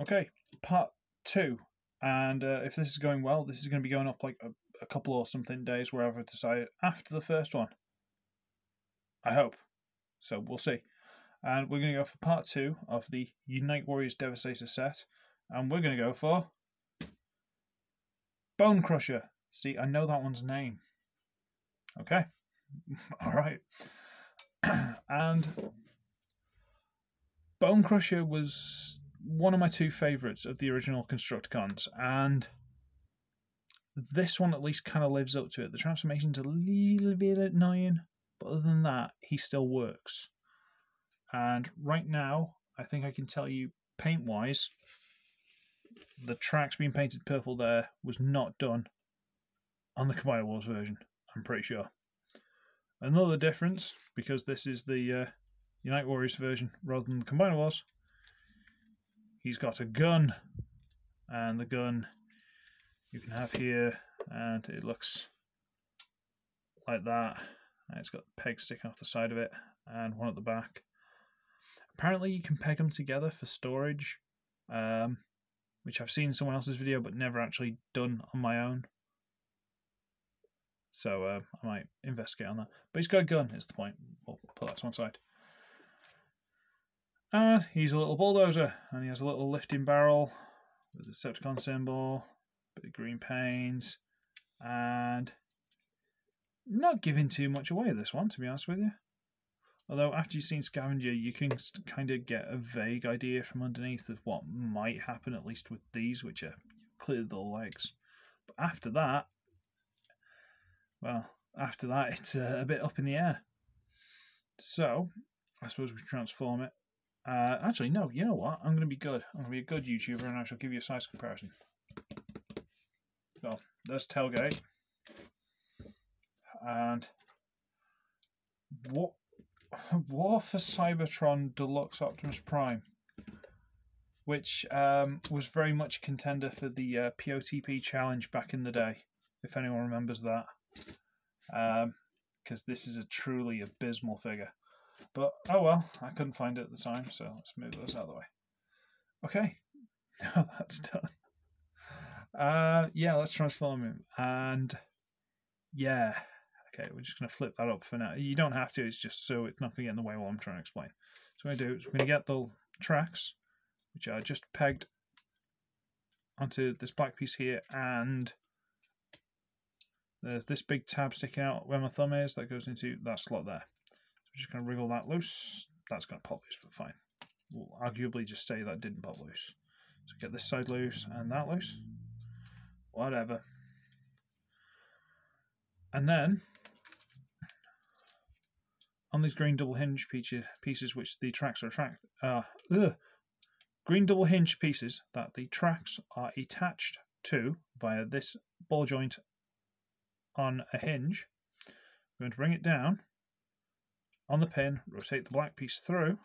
Okay, part two. And uh, if this is going well, this is going to be going up like a, a couple or something days wherever I decide after the first one. I hope. So we'll see. And we're going to go for part two of the Unite Warriors Devastator set. And we're going to go for Bonecrusher. See, I know that one's name. Okay. All right. and Bonecrusher was one of my two favourites of the original Constructicons, and this one at least kind of lives up to it. The transformation's a little bit annoying, but other than that, he still works. And right now, I think I can tell you, paint wise, the tracks being painted purple there was not done on the Combiner Wars version, I'm pretty sure. Another difference, because this is the uh, Unite Warriors version rather than the Combiner Wars, he's got a gun, and the gun you can have here, and it looks like that. And it's got pegs sticking off the side of it, and one at the back. Apparently, you can peg them together for storage, um, which I've seen in someone else's video, but never actually done on my own. So uh, I might investigate on that. But he's got a gun, is the point. We'll put that to one side. And he's a little bulldozer, and he has a little lifting barrel with the Decepticon symbol, bit of green paint, and not giving too much away this one, to be honest with you. Although after you've seen Scavenger, you can kind of get a vague idea from underneath of what might happen, at least with these, which are clearly the legs. But after that, well, after that, it's uh, a bit up in the air. So, I suppose we transform it uh, actually, no, you know what? I'm going to be good. I'm going to be a good YouTuber and I shall give you a size comparison. So, there's Tailgate. And what War for Cybertron Deluxe Optimus Prime, which um, was very much a contender for the uh, POTP challenge back in the day, if anyone remembers that. Because um, this is a truly abysmal figure. But oh well, I couldn't find it at the time, so let's move those out of the way. Okay, now that's done. Uh, yeah, let's transform him. And yeah, okay, we're just going to flip that up for now. You don't have to, it's just so it's not going to get in the way while I'm trying to explain. So what to do is we're going to get the tracks, which are just pegged onto this black piece here, and there's this big tab sticking out where my thumb is that goes into that slot there. I'm just going to wriggle that loose. That's going to pop loose, but fine. We'll arguably just say that didn't pop loose. So get this side loose and that loose. Whatever. And then, on these green double hinge pieces, which the tracks are attract, uh, ugh, green double hinge pieces that the tracks are attached to via this ball joint on a hinge. We're going to bring it down on the pin, rotate the black piece through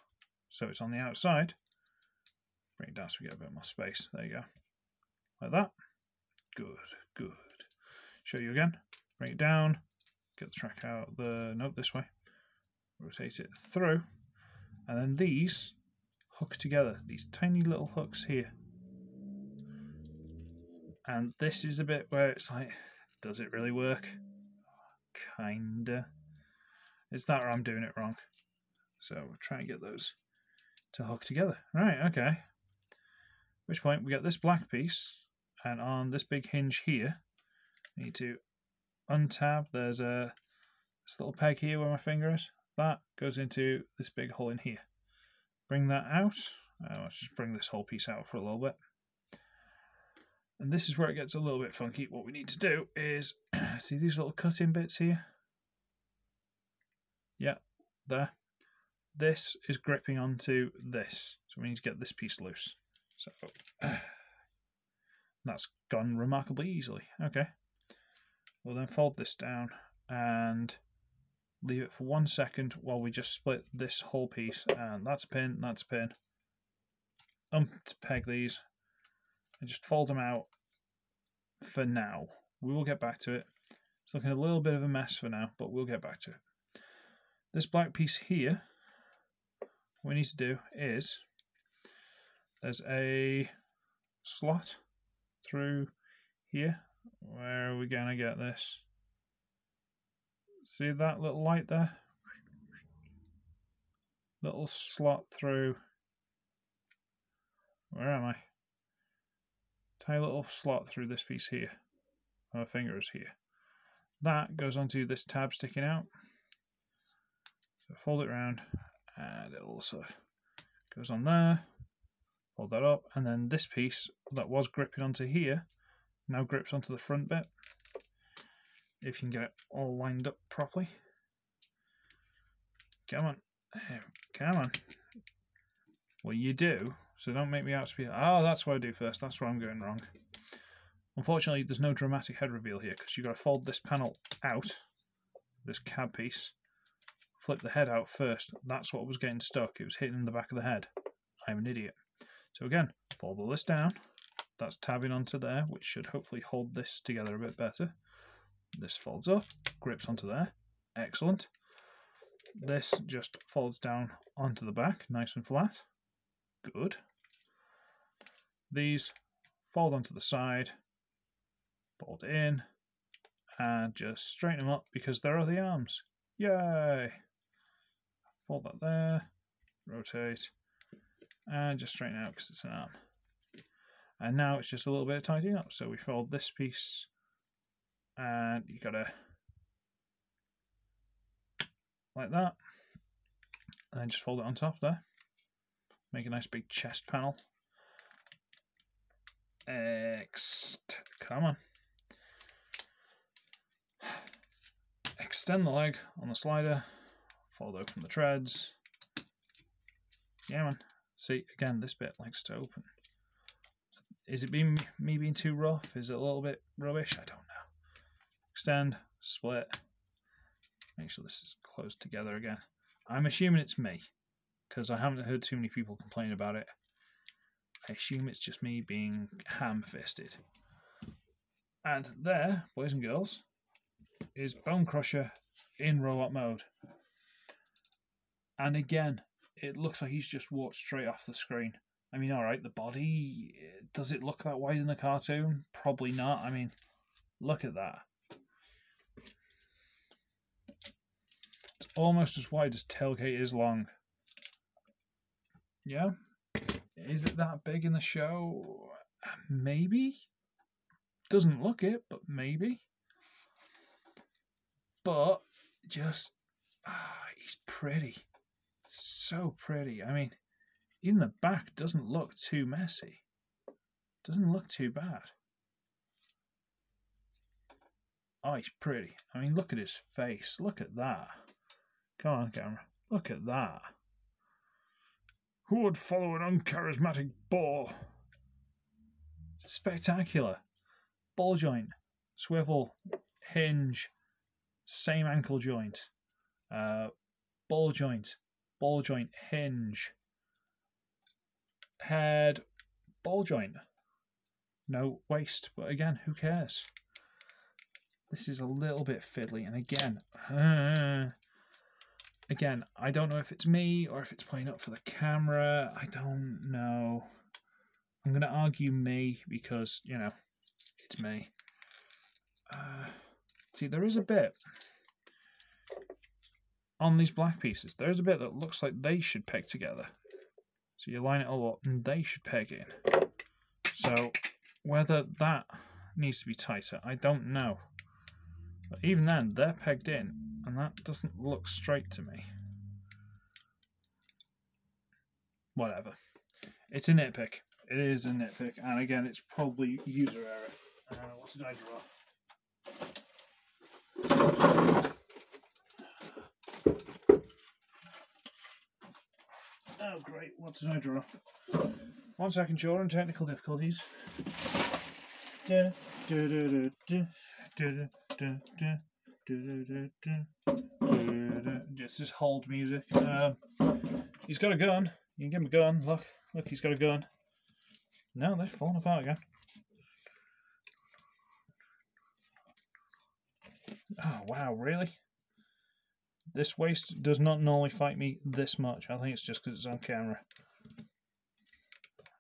so it's on the outside. Bring it down so we get a bit more space. There you go. Like that. Good, good. Show you again. Bring it down. Get the track out the note this way. Rotate it through. And then these hook together. These tiny little hooks here. And this is the bit where it's like, does it really work? Kinda. It's that or I'm doing it wrong. So we're trying to get those to hook together. Right, okay. Which point we get this black piece, and on this big hinge here, I need to untab. There's a this little peg here where my finger is. That goes into this big hole in here. Bring that out. Uh, let's just bring this whole piece out for a little bit. And this is where it gets a little bit funky. What we need to do is, see these little cutting bits here? Yeah, there. This is gripping onto this. So we need to get this piece loose. So that's gone remarkably easily. Okay. We'll then fold this down and leave it for one second while we just split this whole piece. And that's a pin, that's a pin. Um, to peg these and just fold them out for now. We will get back to it. It's looking a little bit of a mess for now, but we'll get back to it. This black piece here, what we need to do is there's a slot through here. Where are we going to get this? See that little light there? Little slot through. Where am I? Tiny little slot through this piece here. My finger is here. That goes onto this tab sticking out. So fold it around and it also goes on there. Fold that up and then this piece that was gripping onto here now grips onto the front bit. If you can get it all lined up properly. Come on. Come on. Well, you do, so don't make me out to be... Oh, that's what I do first. That's where I'm going wrong. Unfortunately, there's no dramatic head reveal here because you've got to fold this panel out, this cab piece, flip the head out first. That's what was getting stuck. It was hitting the back of the head. I'm an idiot. So again, fold all this down. That's tabbing onto there, which should hopefully hold this together a bit better. This folds up, grips onto there. Excellent. This just folds down onto the back, nice and flat. Good. These fold onto the side, fold in, and just straighten them up because there are the arms. Yay! Fold that there, rotate, and just straighten out because it's an arm. And now it's just a little bit of tidying up. So we fold this piece and you gotta like that. And just fold it on top there. Make a nice big chest panel. Next, come on. Extend the leg on the slider, fold open the treads. Yeah, man. See, again, this bit likes to open. Is it being me being too rough? Is it a little bit rubbish? I don't know. Extend, split. Make sure this is close together again. I'm assuming it's me because I haven't heard too many people complain about it. I assume it's just me being ham-fisted. And there, boys and girls, is Bonecrusher in robot mode. And again, it looks like he's just walked straight off the screen. I mean, all right, the body does it look that wide in the cartoon? Probably not. I mean, look at that. It's almost as wide as tailgate is long. Yeah. Is it that big in the show? Maybe. Doesn't look it, but maybe. But just ah, he's pretty. So pretty. I mean, even the back doesn't look too messy. Doesn't look too bad. Oh, he's pretty. I mean, look at his face. Look at that. Come on, camera. Look at that. Who would follow an uncharismatic bore? Spectacular. Ball joint, swivel, hinge, same ankle joint, uh, ball joint, ball joint, hinge, head, ball joint. No waist, but again, who cares? This is a little bit fiddly, and again, uh, again, I don't know if it's me or if it's playing up for the camera. I don't know. I'm going to argue me because, you know, it's me. Uh, see, there is a bit on these black pieces. There's a bit that looks like they should peg together. So you line it all up and they should peg in. So whether that needs to be tighter, I don't know. But even then, they're pegged in and that doesn't look straight to me. Whatever. It's a nitpick. It is a nitpick. And again, it's probably user error. Uh, what did I draw? Oh, great. What did I draw? One second, children. Technical difficulties. This hold music. Um, he's got a gun. You can give him a gun. Look, look, he's got a gun. No, they're falling apart again. Oh, wow, really? This waist does not normally fight me this much. I think it's just because it's on camera.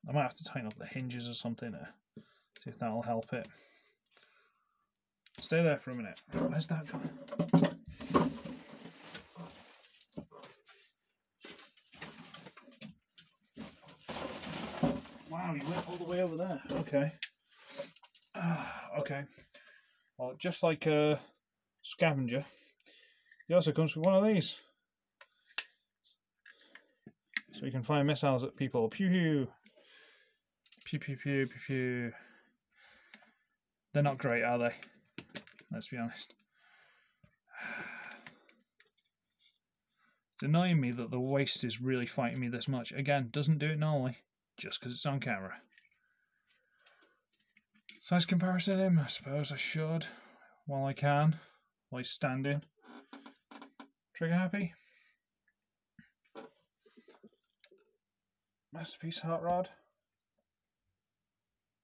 I might have to tighten up the hinges or something see if that'll help it. Stay there for a minute. Where's that gone? Wow, you went all the way over there. Okay. okay. Well, just like a scavenger, he also comes with one of these. So you can fire missiles at people. Pew pew. Pew pew pew pew pew. They're not great, are they? Let's be honest. It's annoying me that the waist is really fighting me this much. Again, doesn't do it normally, just because it's on camera. Size comparison him, I suppose I should, while I can, while he's standing. Trigger happy? Masterpiece Hot Rod.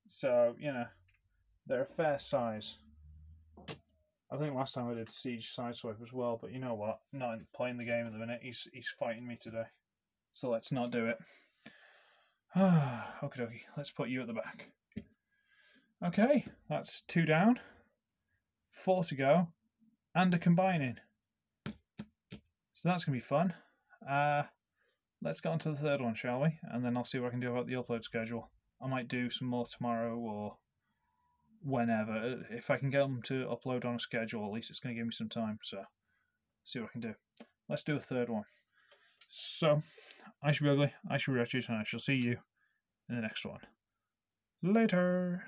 So, you know, they're a fair size. I think last time I did Siege Sideswipe as well, but you know what? Not playing the game at the minute. He's he's fighting me today. So let's not do it. Okie dokie. Let's put you at the back. Okay, that's two down. Four to go. And a combining. So that's going to be fun. Uh, let's get on to the third one, shall we? And then I'll see what I can do about the upload schedule. I might do some more tomorrow or whenever. If I can get them to upload on a schedule, at least it's going to give me some time. So, see what I can do. Let's do a third one. So, I should be ugly, I should be wretched, and I shall see you in the next one. Later.